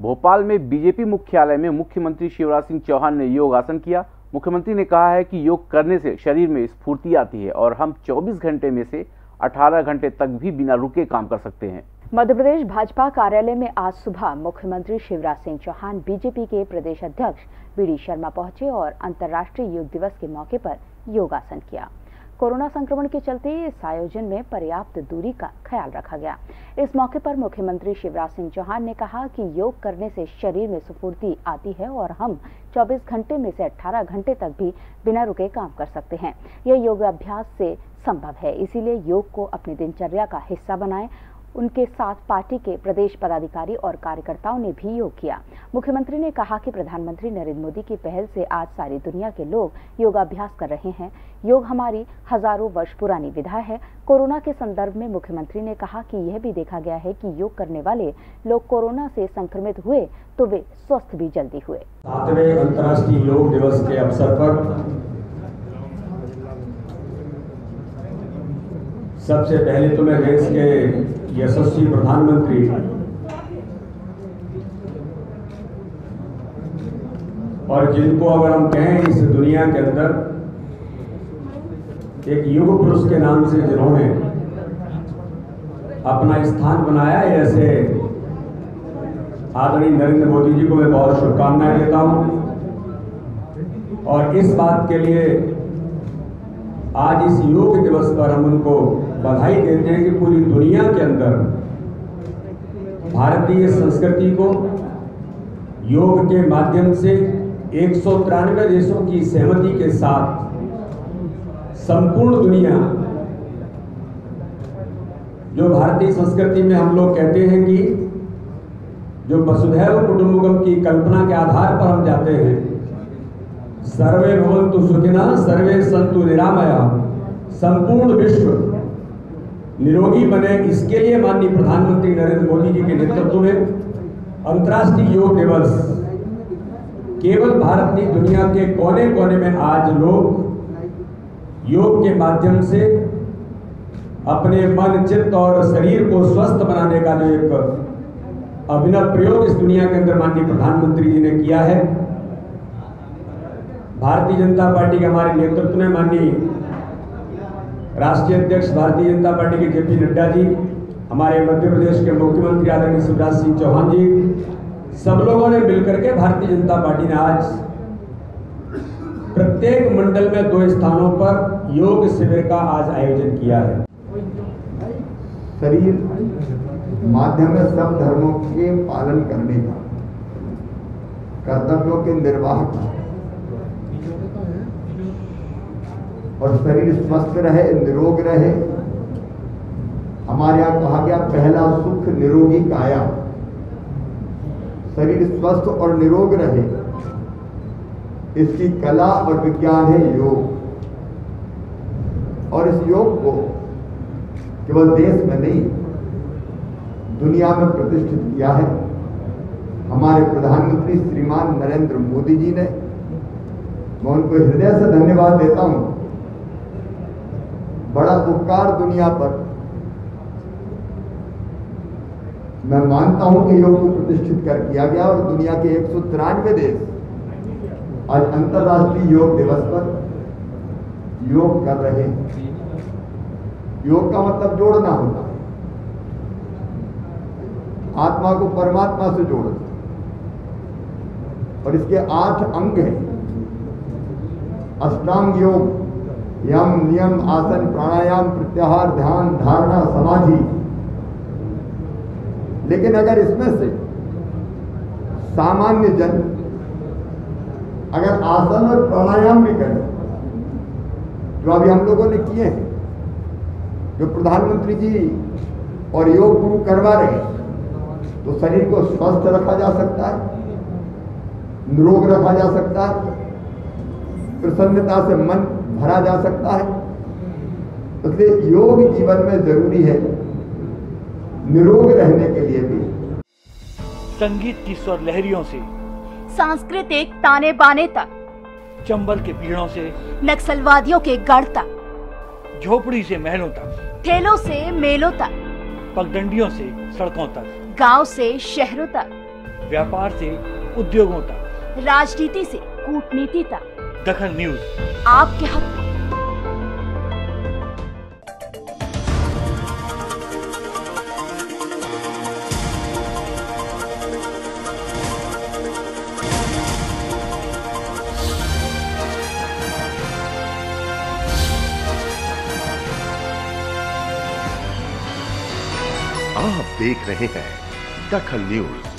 भोपाल में बीजेपी मुख्यालय में मुख्यमंत्री शिवराज सिंह चौहान ने योगासन किया। मुख्यमंत्री ने कहा है कि योग करने से शरीर में स्फूर्ति आती है और हम 24 घंटे में से 18 घंटे तक भी बिना रुके काम कर सकते हैं। मध्य प्रदेश भाजपा कार्यालय में आज सुबह मुख्यमंत्री शिवराज सिंह चौहान बीजेपी के प्रदेश अध्यक्ष बी शर्मा पहुँचे और अंतर्राष्ट्रीय योग दिवस के मौके पर योगासन किया। कोरोना संक्रमण के चलते इस आयोजन में पर्याप्त दूरी का ख्याल रखा गया। इस मौके पर मुख्यमंत्री शिवराज सिंह चौहान ने कहा कि योग करने से शरीर में स्फूर्ति आती है और हम 24 घंटे में से 18 घंटे तक भी बिना रुके काम कर सकते हैं। यह योग अभ्यास से संभव है, इसीलिए योग को अपनी दिनचर्या का हिस्सा बनाएँ उनके साथ पार्टी के प्रदेश पदाधिकारी और कार्यकर्ताओं ने भी योग किया। मुख्यमंत्री ने कहा कि प्रधानमंत्री नरेंद्र मोदी की पहल से आज सारी दुनिया के लोग योगाभ्यास कर रहे हैं। योग हमारी हज़ारों वर्ष पुरानी विधा है। कोरोना के संदर्भ में मुख्यमंत्री ने कहा कि यह भी देखा गया है कि योग करने वाले लोग कोरोना से संक्रमित हुए तो वे स्वस्थ भी जल्दी हुए। अंतर्राष्ट्रीय योग दिवस के अवसर पर सबसे पहले तो मैं देश के यशस्वी प्रधानमंत्री। और जिनको अगर हम कहें इस दुनिया के अंदर, एक युग पुरुष के नाम से जिन्होंने अपना स्थान बनाया है, ऐसे आदरणीय नरेंद्र मोदी जी को मैं बहुत शुभकामनाएँ देता हूँ। और इस बात के लिए आज इस योग दिवस पर हम उनको बधाई देते हैं कि पूरी दुनिया के अंदर भारतीय संस्कृति को योग के माध्यम से एक सौ तिरानवे देशों की सहमति के साथ संपूर्ण दुनिया, जो भारतीय संस्कृति में हम लोग कहते हैं कि जो वसुधैव कुटुंबकम की कल्पना के आधार पर हम जाते हैं, सर्वे भवंतु सुखिना, सर्वे संतु निरामया, संपूर्ण विश्व निरोगी बने, इसके लिए माननीय प्रधानमंत्री नरेंद्र मोदी जी के नेतृत्व में अंतर्राष्ट्रीय योग दिवस। केवल भारत की दुनिया के कोने कोने में आज लोग योग के माध्यम से अपने मन, चित्त और शरीर को स्वस्थ बनाने का जो एक अभिनव प्रयोग इस दुनिया के अंदर माननीय प्रधानमंत्री जी ने किया है। भारतीय जनता पार्टी के हमारे नेतृत्व में माननीय राष्ट्रीय अध्यक्ष भारतीय जनता पार्टी के जेपी नड्डा जी, हमारे मध्य प्रदेश के मुख्यमंत्री आदरणीय शिवराज सिंह चौहान जी, सब लोगों ने मिलकर के भारतीय जनता पार्टी ने आज प्रत्येक मंडल में दो स्थानों पर योग शिविर का आज आयोजन किया है। शरीर, माध्यम है सब धर्मों के पालन करने का, कर्तव्यों के निर्वाह का और शरीर स्वस्थ रहे, निरोग रहे। हमारे यहाँ कहा गया, पहला सुख निरोगी काया। शरीर स्वस्थ और निरोग रहे। इसकी कला और विज्ञान है योग। और इस योग को केवल देश में नहीं, दुनिया में प्रतिष्ठित किया है। हमारे प्रधानमंत्री श्रीमान नरेंद्र मोदी जी ने। मैं उनको हृदय से धन्यवाद देता हूँ बड़ा उपकार दुनिया पर। मैं मानता हूँ कि योग को प्रतिष्ठित कर किया गया और दुनिया के एक सौ तिरानवे देश आज अंतर्राष्ट्रीय योग दिवस पर योग कर रहे हैं। योग का मतलब जोड़ना होता है। आत्मा को परमात्मा से जोड़ना। और इसके आठ अंग हैं। अष्टांग योग। यम नियम आसन प्राणायाम प्रत्याहार ध्यान धारणा समाधि। लेकिन अगर इसमें से सामान्य जन अगर आसन और प्राणायाम भी करें, जो अभी हम लोगों ने किए हैं, जो प्रधानमंत्री जी और योग गुरु करवा रहे हैं तो शरीर को स्वस्थ रखा जा सकता है, निरोग रखा जा सकता है, प्रसन्नता से मन भरा जा सकता है। इसलिए योग जीवन में ज़रूरी है निरोग रहने के लिए भी। संगीत की स्वर लहरियों से सांस्कृतिक ताने बाने तक चंबल के पीड़ों से नक्सलवादियों के गढ़ तक झोपड़ी से महलों तक ठेलों से मेलों तक पगडंडियों से सड़कों तक गाँव से शहरों तक व्यापार से उद्योगों तक राजनीति से कूटनीति तक। दखन न्यूज़। आपके हक। आप देख रहे हैं दखल न्यूज़।